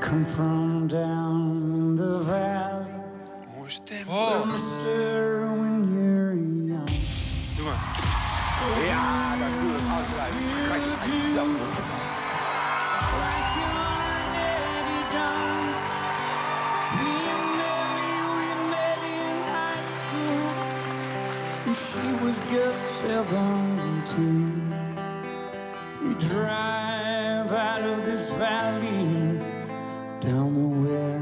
come from down in the valley. Mooie stem. From stir when you're young. Doe. Ja. Altijd. Kijk, kijk, dat moet. Like your daddy done. Me and Mary, we met in high school. And she was just seventeen. We drive down the where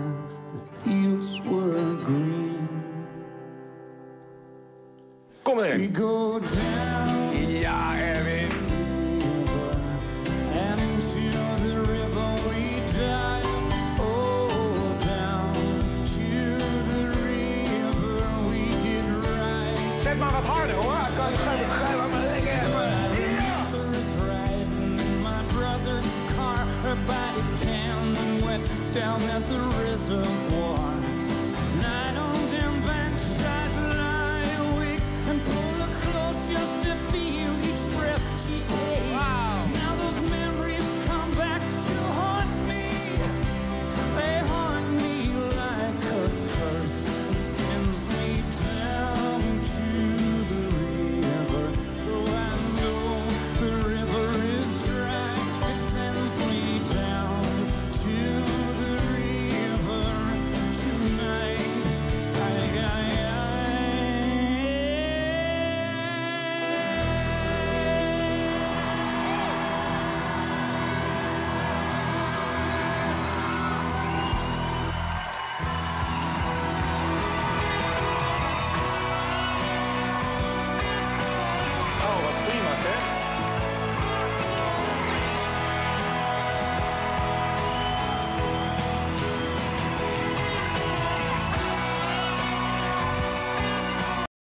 the fields were green. Kom We go down Ja, Erwin. and into the river we dive. Oh, down to the river we did. Zet maar wat harder hoor. Ik kan het lekker. down at the reservoir. Night on dim banks, I'd lie awake and pull her close just to feel each breath she takes.